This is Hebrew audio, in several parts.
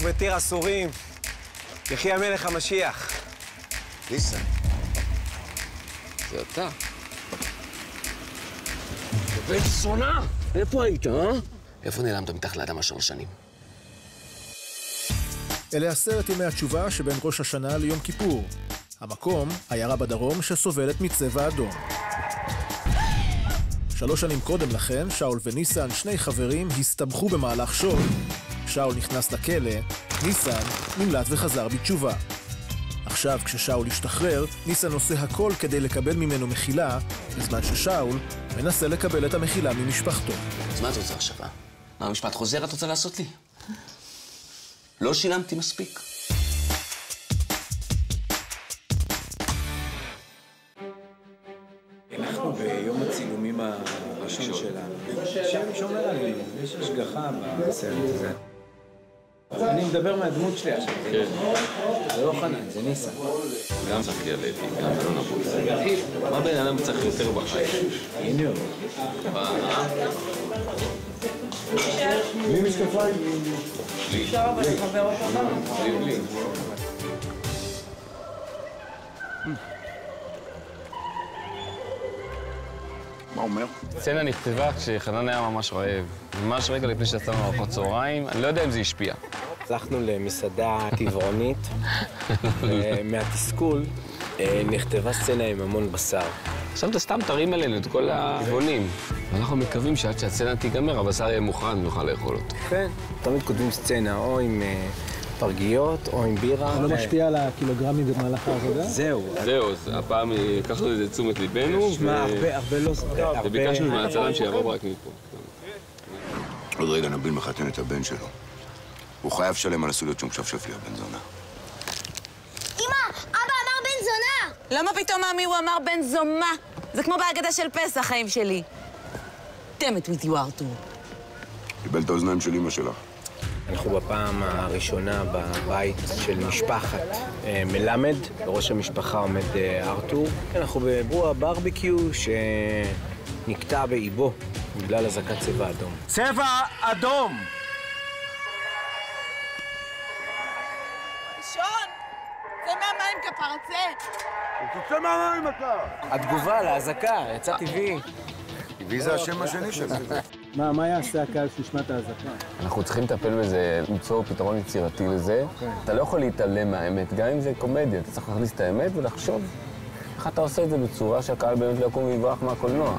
ברוך ותיר אסורים, יחי המלך המשיח. ניסן. זה אתה. בן זונה! איפה היית, אה? איפה נעלמת מתחת לאדמה שלוש שנים? אלה עשרת ימי התשובה שבין ראש השנה ליום כיפור. המקום, עיירה בדרום שסובלת מצבע אדום. שלוש שנים קודם לכן, שאול וניסן, שני חברים, הסתבכו במהלך שוד. שאול נכנס לכלא, ניסן נמלט וחזר בתשובה. עכשיו, כששאול השתחרר, ניסן עושה הכל כדי לקבל ממנו מחילה, בזמן ששאול מנסה לקבל את המחילה ממשפחתו. אז מה את רוצה עכשיו, אה? מה, משפט חוזר את רוצה לעשות לי? לא שילמתי מספיק. אנחנו ביום הצילומים הראשון שלנו. השם שומר עלינו, יש השגחה בסרט הזה. אני מדבר מהדמות שלי עכשיו. כן. זה לא חנן, זה ניסן. גם זכיאלטי, גם אלון אבוטי. מה בן אדם צריך יותר בחיים? הנה הוא. בלי משקפיים. אפשר אבל לחבר אותו בלי, בלי. מה אומר? הסצנה נכתבה כשחנן היה ממש רעב. ממש רגע לפני שיצאנו לארוחות צהריים, אני לא יודע אם זה השפיע. הלכנו למסעדה טבעונית, ומהתסכול אה, נכתבה סצנה עם המון בשר. עכשיו אתה סתם תרים עלינו את כל הגבעונים. ואנחנו מקווים שעד שהסצנה תיגמר, הבשר יהיה מוכן ונוכל לאכול אותו. כן. תמיד כותבים סצנה או עם אה, פרגיות או עם בירה. זה לא משפיע על הקילוגרמים במהלך העבודה? זהו. זהו, הפעם לקחנו את זה לתשומת ליבנו, שמע, הרבה, הרבה לא... וביקשנו מהצלם שיבוא רק מפה. עוד רגע נביל מחתן את הבן שלו. הוא חייב לשלם על הסודות שהוא משפשף לי, הבן זונה. אמא, אבא אמר בן זונה! למה פתאום מאמי הוא אמר בן זומה? זה כמו בהגדה של פסח, חיים שלי. damn it with you, ארתור. קיבל את האוזניים של אמא שלך. אנחנו בפעם הראשונה בבית של משפחת אה, מלמד, בראש המשפחה עומד אה, ארתור. אנחנו באירוע ברביקיו שנקטע באיבו בגלל אזעקת צבע אדום. צבע אדום! שון! זה מהמים כפרצה! תצא מהמים אתה! התגובה לאזעקה, יצא טבעי. טבעי זה השם השני שלו. מה, מה יעשה הקהל שישמע את האזעקה? אנחנו צריכים לטפל בזה, למצוא פתרון יצירתי לזה. אתה לא יכול להתעלם מהאמת, גם אם זה קומדיה. אתה צריך להכניס את האמת ולחשוב איך אתה עושה את זה בצורה שהקהל באמת לא יקום ויברח מהקולנוע.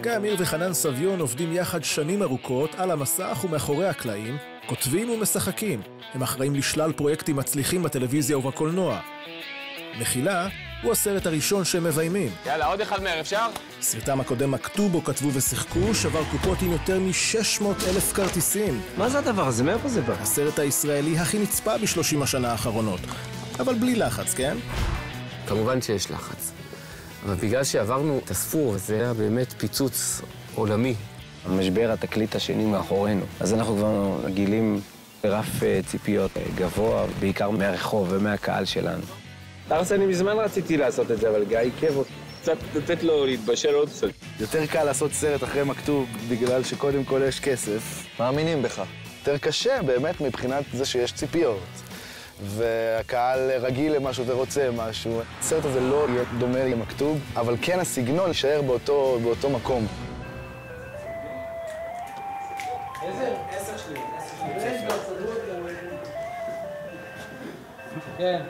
גיא אמיר וחנן סביון עובדים יחד שנים ארוכות על המסך ומאחורי הקלעים, כותבים ומשחקים. הם אחראים לשלל פרויקטים מצליחים בטלוויזיה ובקולנוע. מחילה הוא הסרט הראשון שהם מביימים. יאללה, עוד אחד מהר, אפשר? סרטם הקודם מכתוב בו כתבו ושיחקו, שבר קופות עם יותר מ-600 אלף כרטיסים. מה זה הדבר הזה? מאיפה זה בא? הסרט הישראלי הכי נצפה בשלושים השנה האחרונות. אבל בלי לחץ, כן? כמובן שיש לחץ. אבל בגלל שעברנו את הספור, זה היה באמת פיצוץ עולמי. המשבר התקליט השני מאחורינו. אז אנחנו כבר רגילים לרף אה, ציפיות אה, גבוה, בעיקר מהרחוב ומהקהל שלנו. ארס, אני מזמן רציתי לעשות את זה, אבל גיא עיכב אותי. קצת לתת לו להתבשל עוד קצת. יותר קל לעשות סרט אחרי מכתוב, בגלל שקודם כל יש כסף. מאמינים בך. יותר קשה באמת מבחינת זה שיש ציפיות. והקהל רגיל למשהו ורוצה משהו. הסרט הזה לא יהיה דומה למכתוב, אבל כן הסגנון יישאר באותו, באותו מקום. כן.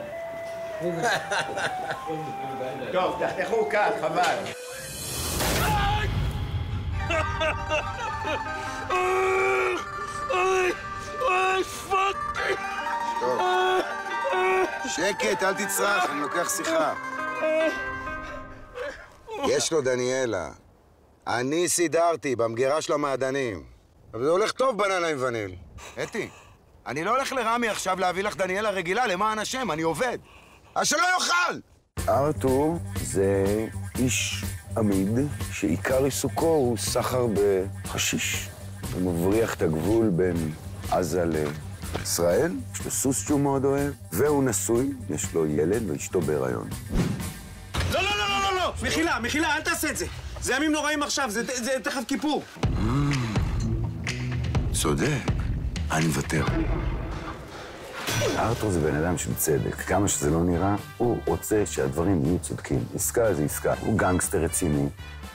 טוב, תחתכו כאן, חבל. שקט, אל תצרח, אני לוקח שיחה. יש לו דניאלה. אני סידרתי במגירה של המעדנים. אבל זה הולך טוב בננה עם וניל. אתי, אני לא הולך לרמי עכשיו להביא לך דניאלה רגילה, למען השם, אני עובד. אז שלא יאכל! ארתור זה איש עמיד שעיקר עיסוקו הוא סחר בחשיש. הוא מבריח את הגבול בין עזה לישראל, יש לו סוס שהוא מאוד אוהב, והוא נשוי, יש לו ילד ואשתו בהיריון. לא, לא, לא, לא, לא, לא! מחילה, מחילה, אל תעשה את זה. זה ימים נוראים עכשיו, זה, זה תכף כיפור. צודק. אני מוותר. ארתור זה בן אדם של צדק. כמה שזה לא נראה, הוא רוצה שהדברים יהיו צודקים. עסקה זה עסקה. הוא גנגסטר רציני.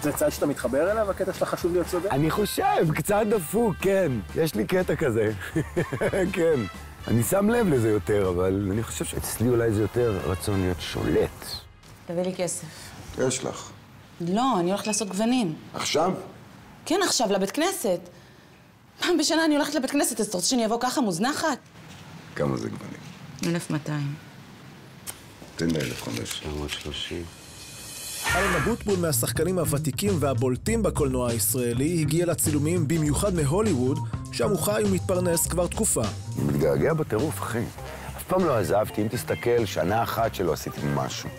זה צד שאתה מתחבר אליו, הקטע שלך חשוב להיות צודק? אני חושב, קצת דפוק, כן. יש לי קטע כזה. כן. אני שם לב לזה יותר, אבל אני חושב שאצלי אולי זה יותר רצון להיות שולט. תביא לי כסף. יש לך. לא, אני הולכת לעשות גוונים. עכשיו? כן, עכשיו, לבית כנסת. פעם בשנה אני הולכת לבית כנסת, אז אתה רוצה שאני אבוא ככה מוזנחת? כמה זה גוונים? 1200. תן לי 1,500. 930. אלן אבוטבול מהשחקנים הוותיקים והבולטים בקולנוע הישראלי הגיע לצילומים במיוחד מהוליווד, שם הוא חי ומתפרנס כבר תקופה. אני מתגעגע בטירוף, אחי. אף פעם לא עזבתי, אם תסתכל, שנה אחת שלא עשיתי משהו.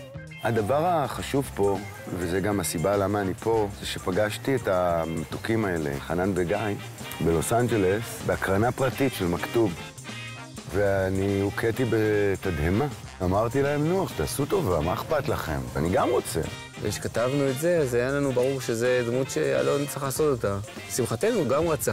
הדבר החשוב פה, וזה גם הסיבה למה אני פה, זה שפגשתי את המתוקים האלה, חנן וגיא, בלוס אנג'לס, בהקרנה פרטית של מכתוב. ואני הוכיתי בתדהמה. אמרתי להם, נו, תעשו טובה, מה אכפת לכם? אני גם רוצה. וכשכתבנו את זה, אז היה לנו ברור שזו דמות שאלון צריך לעשות אותה. לשמחתנו, הוא גם רצה.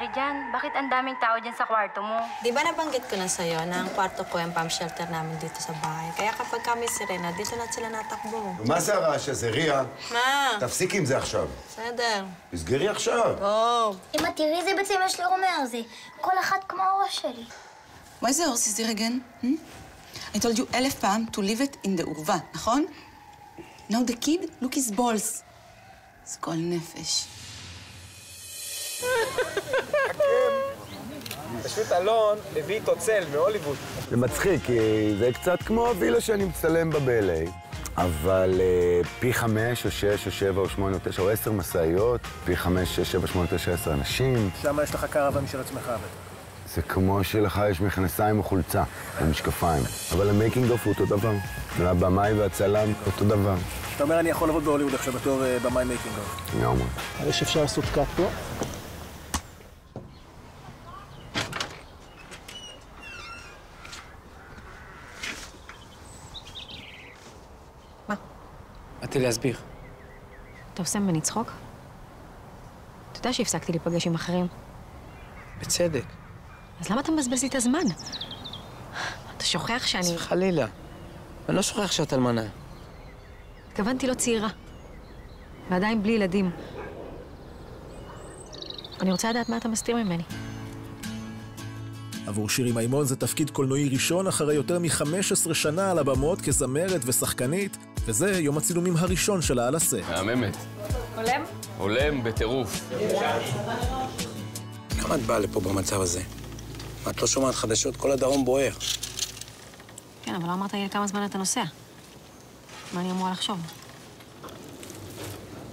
Anong nangyayari dyan? Bakit ang daming tao dyan sa kwarto mo? Di ba nabanggit ko na sa'yo na ang kwarto ko yung pump shelter namin dito sa bahay? Kaya kapag kami sirena, dito na sila natakbo. מה זה הרעש הזה, ריה? מה? תפסיקי עם זה עכשיו. בסדר. תסגרי עכשיו. טוב. אמא, תראי איזה ביצים יש לאומר זה. כל אחד כמו הראש שלי. Why the horse is again? Hmm? I told you אלף פעם to leave it in the עורבה, נכון? Now the kid, look his balls. זה גועל נפש. פשוט אלון הביא איתו צל מהוליווד. זה מצחיק, כי זה קצת כמו הווילה שאני מצטלם בה ב-LA. אבל אה, פי חמש, או שש, או שבע, או שמונה, או תשע, או עשר משאיות, פי חמש, שש, שבע, שמונה, תשע, עשר אנשים. שם יש לך קרוון של עצמך בטח. זה כמו שלך יש מכנסיים או חולצה, ומשקפיים. אבל ה making of הוא אותו דבר. והבמאי והצלם אותו דבר. אתה אומר, אני יכול לעבוד בהוליווד עכשיו בתור אה, במאי making of. לגמרי. הרי שאפשר לעשות cut פה. באתי להסביר. אתה עושה ממני צחוק? אתה יודע שהפסקתי להיפגש עם אחרים. בצדק. אז למה אתה מבזבז לי את הזמן? אתה שוכח שאני... חלילה. אני לא שוכח שאת אלמנה. התכוונתי לא צעירה. ועדיין בלי ילדים. אני רוצה לדעת מה אתה מסתיר ממני. עבור שירי מימון זה תפקיד קולנועי ראשון אחרי יותר מ-15 שנה על הבמות כזמרת ושחקנית, וזה יום הצילומים הראשון שלה על הסט. מהממת. הולם? הולם בטירוף. כמה את באה לפה במצב הזה? את לא שומעת חדשות? כל הדרום בוער. כן, אבל לא אמרת לי לכמה זמן אתה נוסע. מה אני אמורה לחשוב?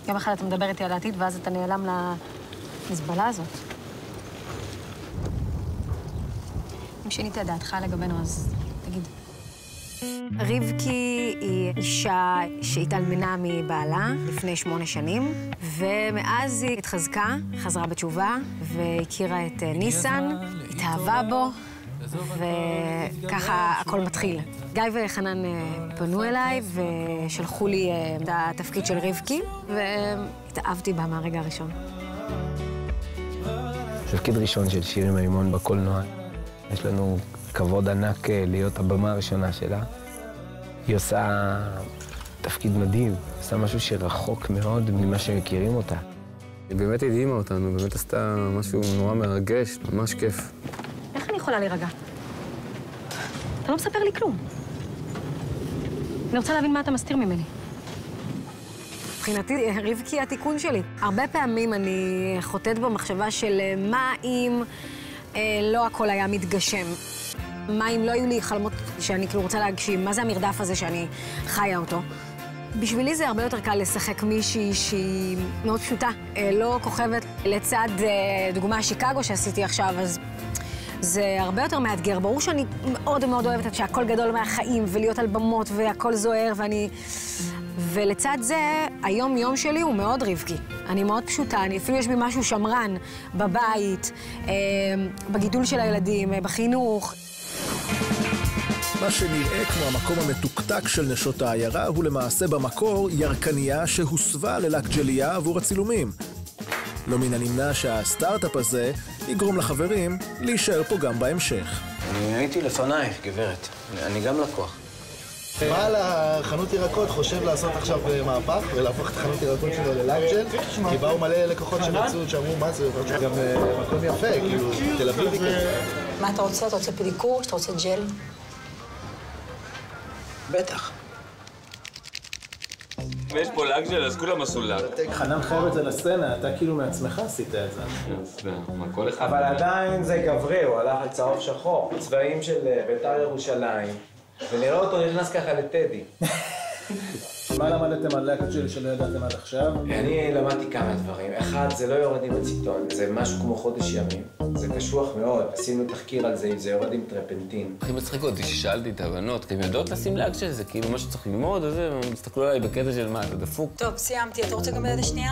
יום אחד אתה מדבר איתי על העתיד, ואז אתה נעלם למזבלה הזאת. שינית את דעתך לגבינו, אז תגיד. רבקי היא אישה שהתאלמנה מבעלה לפני שמונה שנים, ומאז היא התחזקה, חזרה בתשובה, והכירה את אה, ניסן, התאהבה בו, וככה הכל מתחיל. גיא וחנן אה, פנו אליי ושלחו לי אה, את התפקיד של רבקי, והתאהבתי בה מהרגע הראשון. תפקיד ראשון של שירי מימון בקולנוע. יש לנו כבוד ענק אה, להיות הבמה הראשונה שלה. היא עושה תפקיד מדהים, עושה משהו שרחוק מאוד ממה שמכירים אותה. היא באמת הדהימה אותנו, באמת עשתה משהו נורא מרגש, ממש כיף. איך אני יכולה להירגע? אתה לא מספר לי כלום. אני רוצה להבין מה אתה מסתיר ממני. מבחינתי, רבקי התיקון שלי. הרבה פעמים אני חוטאת במחשבה של אה, מה אם לא הכל היה מתגשם. מה אם לא היו לי חלומות שאני כאילו רוצה להגשים? מה זה המרדף הזה שאני חיה אותו? בשבילי זה הרבה יותר קל לשחק מישהי שהיא מאוד פשוטה, אה, לא כוכבת לצד, אה, דוגמה, שיקגו שעשיתי עכשיו, אז זה הרבה יותר מאתגר. ברור שאני מאוד מאוד אוהבת שהכל גדול מהחיים, ולהיות על במות, והכל זוהר, ואני... ולצד זה, היום-יום שלי הוא מאוד רבקי. אני מאוד פשוטה, אני אפילו יש בי משהו שמרן בבית, אה, בגידול של הילדים, אה, בחינוך. מה שנראה כמו המקום המתוקתק של נשות העיירה הוא למעשה במקור ירקניה שהוסבה ללק ג'ליה עבור הצילומים. לא מן הנמנע שהסטארט-אפ הזה יגרום לחברים להישאר פה גם בהמשך. אני הייתי לפנייך, גברת. אני גם לקוח. בעל החנות ירקות חושב לעשות עכשיו מהפך ולהפוך את החנות ירקות שלו ללאג'ל כי באו מלא לקוחות שרצו, שאמרו מה זה, זה גם אה, מקום יפה, כאילו, תל אביבי כזה. מה אתה רוצה? אתה רוצה פדיקור? אתה רוצה ג'ל? בטח. ויש פה לאגג'ל, אז כולם עשו לאג. חנן חייב את זה לסצנה, אתה כאילו מעצמך עשית את זה. אבל עדיין זה גברי, הוא הלך על צהוב שחור. צבעים של אה, בית"ר ירושלים. ונראה אותו נכנס ככה לטדי. מה למדתם על להקת שלי שלא ידעתם עד עכשיו? אני למדתי כמה דברים. אחד, זה לא יורד עם אציטון, זה משהו כמו חודש ימים. זה קשוח מאוד, עשינו תחקיר על זה, זה יורד עם טרפנטין. הכי מצחיק אותי ששאלתי את הבנות, אתן יודעות לשים לאגג'ל? זה כאילו מה שצריך ללמוד וזה, והם הסתכלו עליי בקטע של מה, זה דפוק. טוב, סיימתי. אתה רוצה גם ליד השנייה?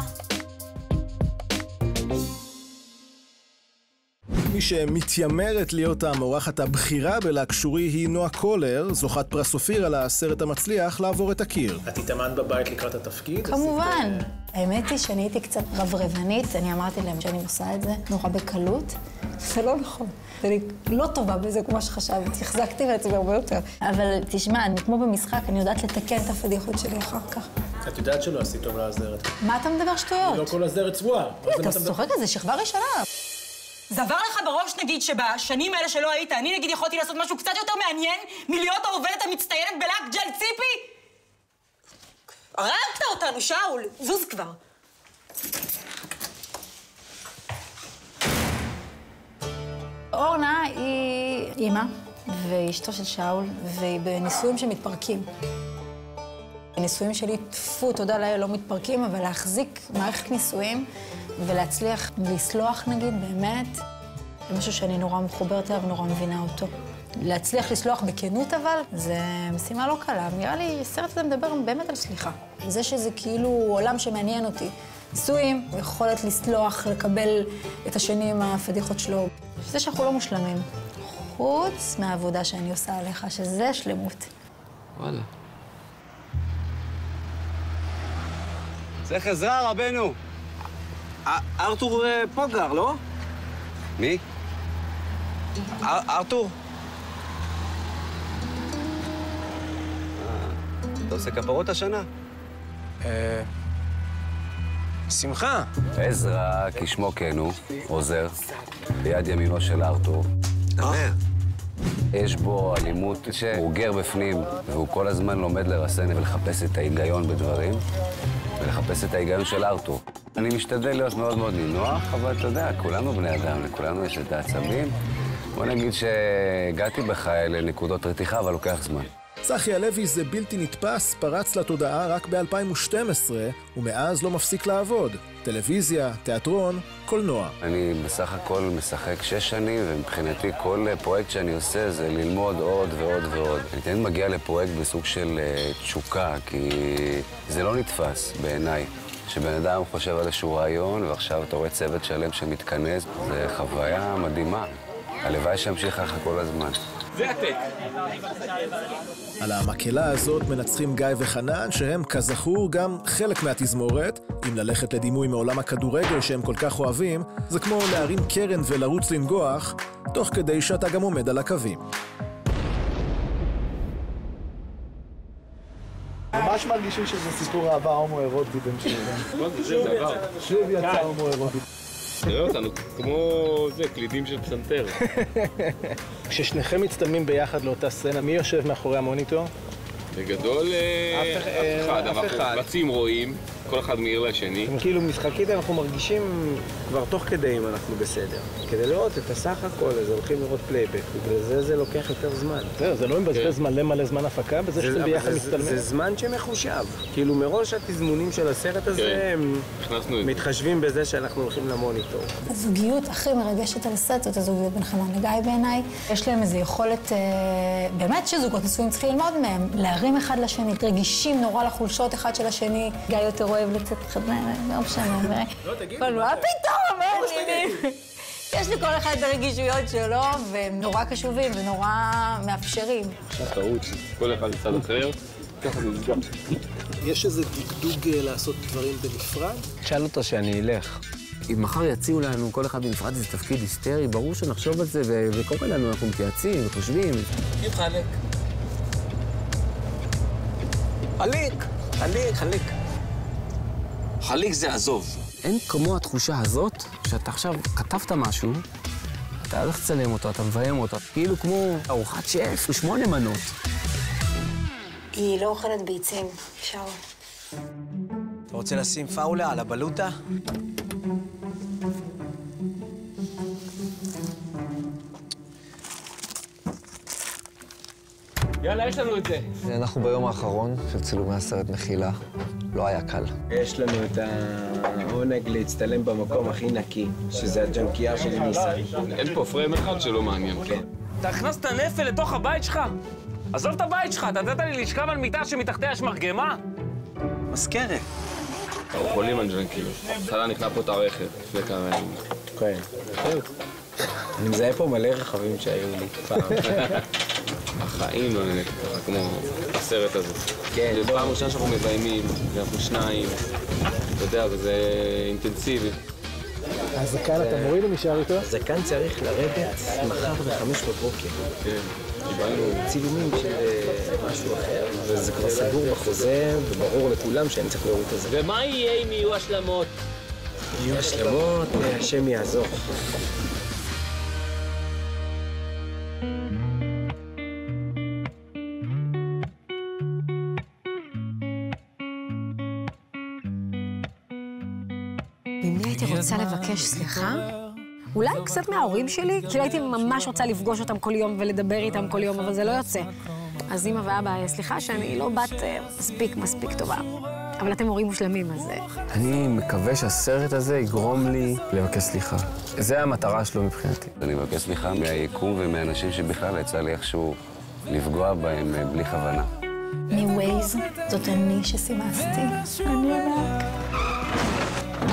מי שמתיימרת להיות המאורחת הבכירה בלהק שורי היא נועה קולר, זוכת פרס אופיר על הסרט המצליח לעבור את הקיר. את התאמנת בבית לקראת התפקיד? כמובן. האמת היא שאני הייתי קצת רברבנית, אני אמרתי להם שאני עושה את זה נורא בקלות. זה לא נכון. אני לא טובה בזה כמו שחשבתי, החזקתי מעצמי הרבה יותר. אבל תשמע, אני כמו במשחק, אני יודעת לתקן את הפדיחות שלי אחר כך. את יודעת שלא עשית טוב לעזרת. מה אתה מדבר שטויות? לא כל עזרת צבועה. אתה צוחק על זה, שכבה ראשונה. זה עבר לך בראש, נגיד, שבשנים האלה שלא היית, אני נגיד יכולתי לעשות משהו קצת יותר מעניין מלהיות העובדת המצטיינת בלאק ג'ל ציפי? הרגת אותנו, שאול. זוז כבר. אורנה היא אימא ואשתו של שאול, והיא בנישואים שמתפרקים. הנישואים שלי, טפו, תודה לאל, לא מתפרקים, אבל להחזיק מערכת נישואים ולהצליח לסלוח, נגיד, באמת, זה משהו שאני נורא מחוברת אליו ונורא מבינה אותו. להצליח לסלוח בכנות אבל, זה משימה לא קלה. נראה לי, הסרט הזה מדבר באמת על סליחה. זה שזה כאילו עולם שמעניין אותי. נישואים, יכולת לסלוח, לקבל את השני עם הפדיחות שלו. זה שאנחנו לא מושלמים. חוץ מהעבודה שאני עושה עליך, שזה שלמות. וואלה. צריך עזרה, רבנו. ארתור אה, פוגר, לא? מי? ארתור. אתה עושה כפרות השנה? אה... שמחה. עזרא, כשמו כן הוא, עוזר, ביד ימינו של ארתור. דבר. יש בו אלימות שהוא גר בפנים, והוא כל הזמן לומד לרסן ולחפש את ההיגיון בדברים, ולחפש את ההיגיון של ארתור. אני משתדל להיות מאוד מאוד נינוח, אבל אתה יודע, כולנו בני אדם, לכולנו יש את העצבים. בוא נגיד שהגעתי בחיי לנקודות רתיחה, אבל לוקח זמן. צחי הלוי זה בלתי נתפס, פרץ לתודעה רק ב-2012, ומאז לא מפסיק לעבוד. טלוויזיה, תיאטרון, קולנוע. אני בסך הכל משחק שש שנים, ומבחינתי כל פרויקט שאני עושה זה ללמוד עוד ועוד ועוד. אני תמיד מגיע לפרויקט בסוג של uh, תשוקה, כי זה לא נתפס בעיניי. שבן אדם חושב על איזשהו רעיון, ועכשיו אתה רואה צוות שלם שמתכנס, זה חוויה מדהימה. הלוואי שימשיך ככה כל הזמן. זה הטק. על המקהלה הזאת מנצחים גיא וחנן, שהם כזכור גם חלק מהתזמורת. אם ללכת לדימוי מעולם הכדורגל שהם כל כך אוהבים, זה כמו להרים קרן ולרוץ לנגוח, תוך כדי שאתה גם עומד על הקווים. ממש מרגישים שזה סיפור אהבה הומואירוטי בין שניהם. שוב יצא הומואירוטי. תראה אותנו, כמו זה, קלידים של פסנתר. כששניכם מצטלמים ביחד לאותה סצנה, מי יושב מאחורי המוניטור? בגדול, אה, אף אחד, רצים, רואים, כל אחד מעיר לשני. כאילו משחקית אנחנו מרגישים כבר תוך כדי אם אנחנו בסדר. כדי לראות את הסך הכל, אז הולכים לראות פלייבק, בגלל זה זה לוקח יותר זמן. זה לא מבזבז מלא מלא זמן הפקה בזה שאתם ביחד מצטלמים? זה זמן שמחושב. כאילו מראש התזמונים של הסרט הזה, הם מתחשבים בזה שאנחנו הולכים למוניטור. הזוגיות הכי מרגשת על הסרט זאת הזוגיות בין חנן לגיא בעיניי. יש להם איזו יכולת, אה, באמת שזוגות נשואים צריכים ללמוד מהם, להרים אחד לשני, רגישים נורא לחולשות אחד של השני. גיא יותר אוהב לצאת חדנה, לא משנה. לא, תגידי. מה פתאום, העניינים? יש לכל אחד את הרגישויות שלו, והם נורא קשובים ונורא מאפשרים. עכשיו תרוץ, כל אחד לצד אחר, ככה זה נסגר. יש איזה דגדוג לעשות דברים בנפרד? תשאל אותו שאני אלך. אם מחר יציעו לנו כל אחד בנפרד איזה תפקיד היסטרי, ברור שנחשוב על זה, ו- וקורה לנו, אנחנו מתייעצים וחושבים. מי מחלק? חליק, חליק, חליק. חליק זה עזוב. אין כמו התחושה הזאת, שאתה עכשיו כתבת משהו, אתה הולך לצלם אותו, אתה מביים אותו, כאילו כמו ארוחת שף, שמונה מנות. היא לא אוכלת ביצים, שאול. אתה רוצה לשים פאולה על הבלוטה? יאללה, יש לנו את זה. אנחנו ביום האחרון של צילומי הסרט מחילה. לא היה קל. יש לנו את העונג להצטלם במקום הכי נקי, שזה הג'נקייה של ניסן. אין פה פריים אחד שלא מעניין. כן. אתה הכנסת נפל לתוך הבית שלך? עזוב את הבית שלך, אתה נתת לי לשכב על מיטה שמתחתיה יש מרגמה? מזכרת. אנחנו חולים על ג'נקיות. התחלה נכנע פה את הרכב לפני כמה ימים. כן. אני מזהה פה מלא רכבים שהיו לי פעם. בחיים לא נהניתי ככה, כמו הסרט הזה. כן. זו פעם ראשונה שאנחנו מביימים, ואנחנו שניים, אתה יודע, וזה אינטנסיבי. הזקן אתה מוריד או נשאר איתו? הזקן צריך לרדת מחר בחמש בבוקר. כן, קיבלנו... צילומים של אה, משהו אחר, וזה כבר סגור בחוזה, וברור לכולם שאני צריך להוריד את זה. ומה יהיה אם יהיו השלמות? יהיו השלמות, אה, השם יעזור. ממי הייתי רוצה לבקש סליחה? אולי קצת מההורים שלי? כאילו הייתי ממש רוצה לפגוש אותם כל יום ולדבר איתם כל יום, אבל זה לא יוצא. אז אמא ואבא, סליחה שאני לא בת אה, מספיק מספיק טובה. אבל אתם הורים מושלמים, אז... אה, אני מקווה שהסרט הזה יגרום לי לבקש סליחה. זה המטרה שלו מבחינתי. אני מבקש סליחה מהיקום ומאנשים שבכלל יצא לי איכשהו לפגוע בהם אה, בלי כוונה. מווייז, זאת אני שסימסתי. אני ענק.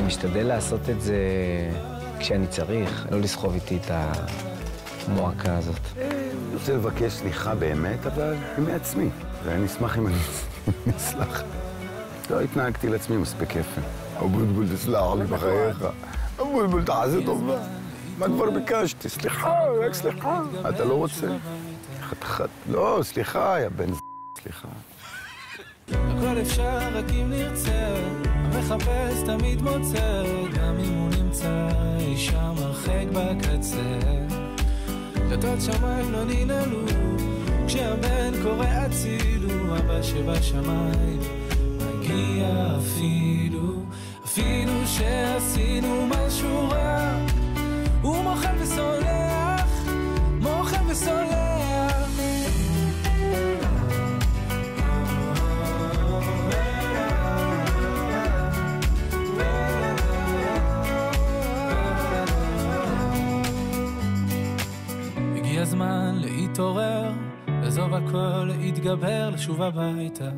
אני משתדל לעשות את זה כשאני צריך, לא לסחוב איתי את המועקה הזאת. אני רוצה לבקש סליחה באמת, אבל מעצמי. ואני אשמח אם אני אסלח. לא התנהגתי לעצמי מספיק יפה. אבוטבול, תסלח לי בחייך. אבוטבול, תעשה טובה. מה כבר ביקשתי? סליחה, רק סליחה. אתה לא רוצה? חתיכת... לא, סליחה, יא בן ז... סליחה. הכל אפשר רק אם נרצה, המחפש תמיד מוצא, גם אם הוא נמצא אי שם הרחק בקצה. דלתות שמיים לא ננעלו, כשהבן קורא הצילו, אבא שבשמיים מגיע אפילו, אפילו שעשינו משהו רע, הוא מוחל וסולח, מוחל וסולח. הכל, להתגבר, לשוב הביתה.